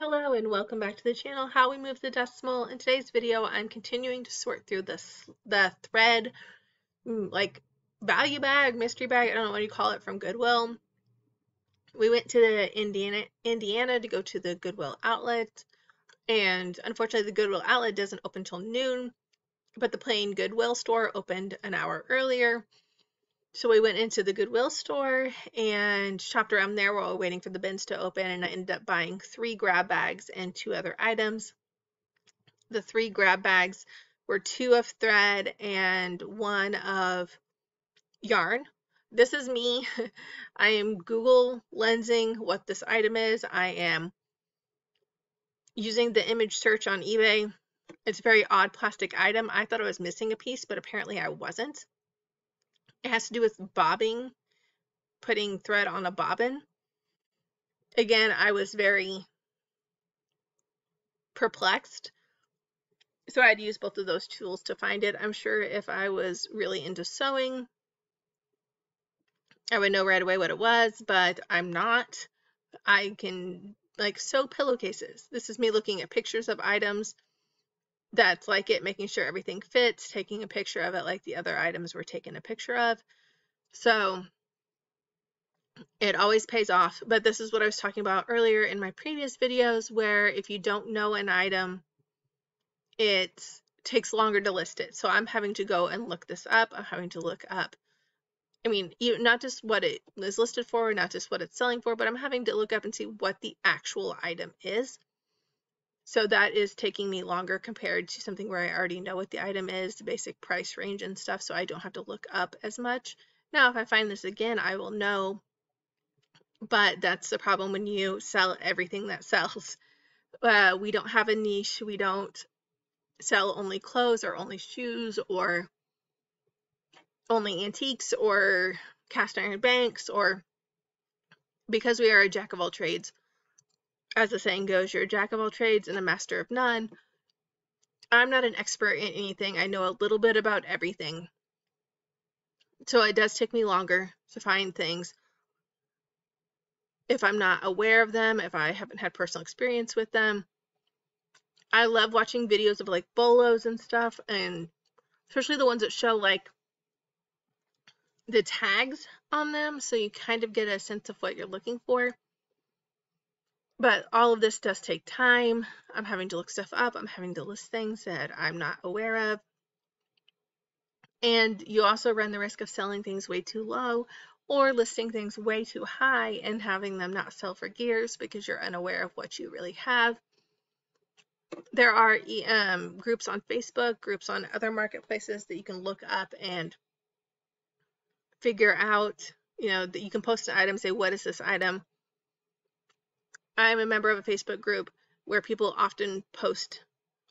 Hello and welcome back to the channel How We Move the Decimal. In today's video I'm continuing to sort through this the thread mm, like value bag, mystery bag, I don't know what you call it from Goodwill. We went to the Indiana Indiana to go to the Goodwill outlet and unfortunately the Goodwill outlet doesn't open till noon but the plain Goodwill store opened an hour earlier so we went into the Goodwill store and shopped around there while we were waiting for the bins to open, and I ended up buying three grab bags and two other items. The three grab bags were two of thread and one of yarn. This is me. I am Google lensing what this item is. I am using the image search on eBay. It's a very odd plastic item. I thought I was missing a piece, but apparently I wasn't. It has to do with bobbing, putting thread on a bobbin. Again, I was very perplexed. So I had to use both of those tools to find it. I'm sure if I was really into sewing, I would know right away what it was, but I'm not. I can like sew pillowcases. This is me looking at pictures of items that's like it, making sure everything fits, taking a picture of it like the other items were taken a picture of. So it always pays off. But this is what I was talking about earlier in my previous videos, where if you don't know an item, it takes longer to list it. So I'm having to go and look this up. I'm having to look up, I mean, not just what it is listed for, not just what it's selling for, but I'm having to look up and see what the actual item is. So that is taking me longer compared to something where I already know what the item is, the basic price range and stuff, so I don't have to look up as much. Now, if I find this again, I will know, but that's the problem when you sell everything that sells. Uh, we don't have a niche, we don't sell only clothes or only shoes or only antiques or cast iron banks or because we are a jack of all trades as the saying goes, you're a jack of all trades and a master of none. I'm not an expert in anything. I know a little bit about everything. So it does take me longer to find things. If I'm not aware of them, if I haven't had personal experience with them. I love watching videos of like bolos and stuff, and especially the ones that show like the tags on them so you kind of get a sense of what you're looking for. But all of this does take time. I'm having to look stuff up. I'm having to list things that I'm not aware of. And you also run the risk of selling things way too low or listing things way too high and having them not sell for gears because you're unaware of what you really have. There are um, groups on Facebook, groups on other marketplaces that you can look up and figure out, you know, that you can post an item, say, what is this item? I'm a member of a Facebook group where people often post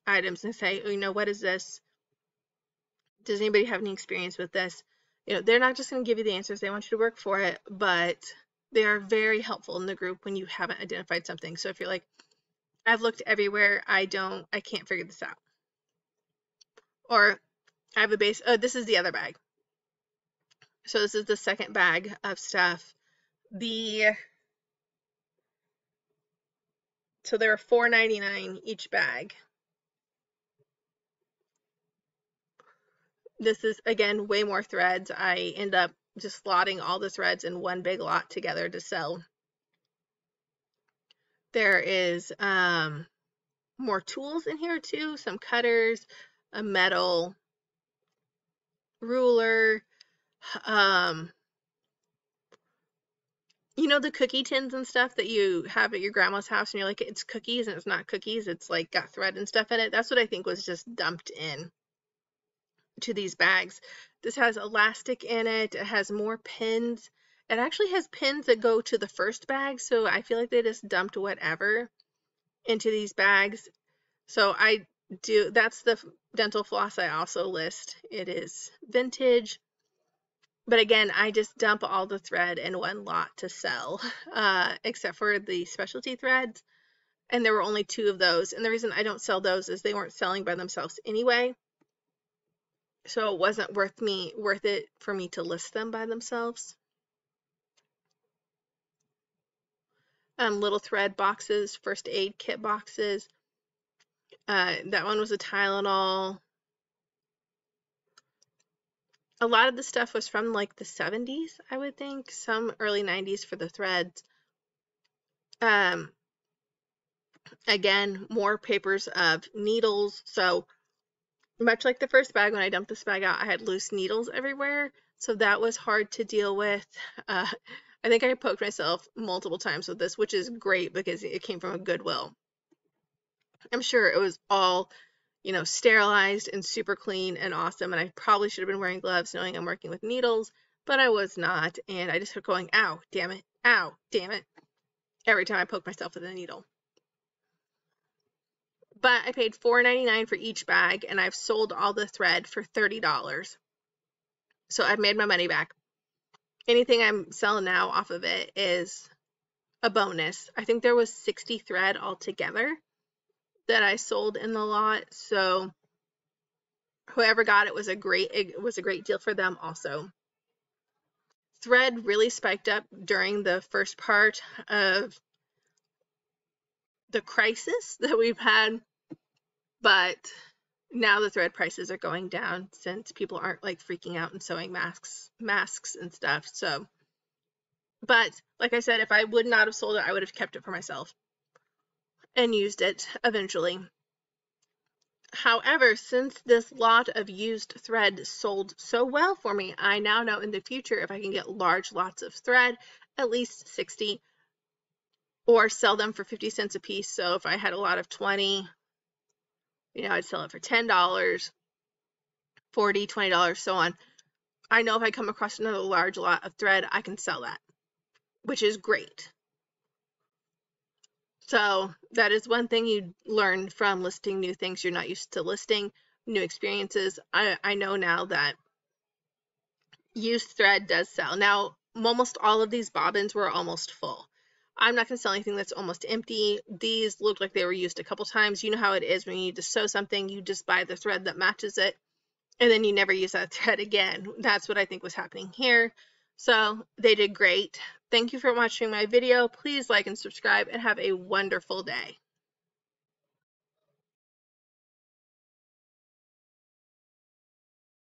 items and say, oh, you know, what is this? Does anybody have any experience with this? You know, they're not just going to give you the answers, they want you to work for it, but they are very helpful in the group when you haven't identified something. So if you're like, I've looked everywhere, I don't, I can't figure this out. Or I have a base, oh, this is the other bag. So this is the second bag of stuff. The so they're $4.99 each bag. This is, again, way more threads. I end up just slotting all the threads in one big lot together to sell. There is um, more tools in here too, some cutters, a metal ruler, um, you know the cookie tins and stuff that you have at your grandma's house and you're like it's cookies and it's not cookies it's like got thread and stuff in it. That's what i think was just dumped in to these bags. This has elastic in it it has more pins. It actually has pins that go to the first bag so i feel like they just dumped whatever into these bags. So i do that's the dental floss i also list. It is vintage but again, I just dump all the thread in one lot to sell, uh, except for the specialty threads. And there were only two of those. And the reason I don't sell those is they weren't selling by themselves anyway. So it wasn't worth me worth it for me to list them by themselves. um, little thread boxes, first aid kit boxes. Uh, that one was a Tylenol. A lot of the stuff was from like the 70s, I would think, some early 90s for the threads. Um, again, more papers of needles. So much like the first bag, when I dumped this bag out, I had loose needles everywhere. So that was hard to deal with. Uh, I think I poked myself multiple times with this, which is great because it came from a Goodwill. I'm sure it was all, you know, sterilized and super clean and awesome. And I probably should have been wearing gloves knowing I'm working with needles, but I was not. And I just kept going, ow, damn it, ow, damn it, every time I poked myself with a needle. But I paid $4.99 for each bag and I've sold all the thread for $30. So I've made my money back. Anything I'm selling now off of it is a bonus. I think there was 60 thread altogether that I sold in the lot. So whoever got it was a great it was a great deal for them also. Thread really spiked up during the first part of the crisis that we've had, but now the thread prices are going down since people aren't like freaking out and sewing masks masks and stuff so but like i said if i would not have sold it i would have kept it for myself and used it eventually however since this lot of used thread sold so well for me i now know in the future if i can get large lots of thread at least 60 or sell them for 50 cents a piece so if i had a lot of 20 you know, I'd sell it for $10, $40, $20, so on. I know if I come across another large lot of thread, I can sell that, which is great. So that is one thing you learn from listing new things you're not used to listing, new experiences. I, I know now that used thread does sell. Now, almost all of these bobbins were almost full. I'm not going to sell anything that's almost empty. These looked like they were used a couple times. You know how it is when you need to sew something, you just buy the thread that matches it, and then you never use that thread again. That's what I think was happening here. So they did great. Thank you for watching my video. Please like and subscribe and have a wonderful day.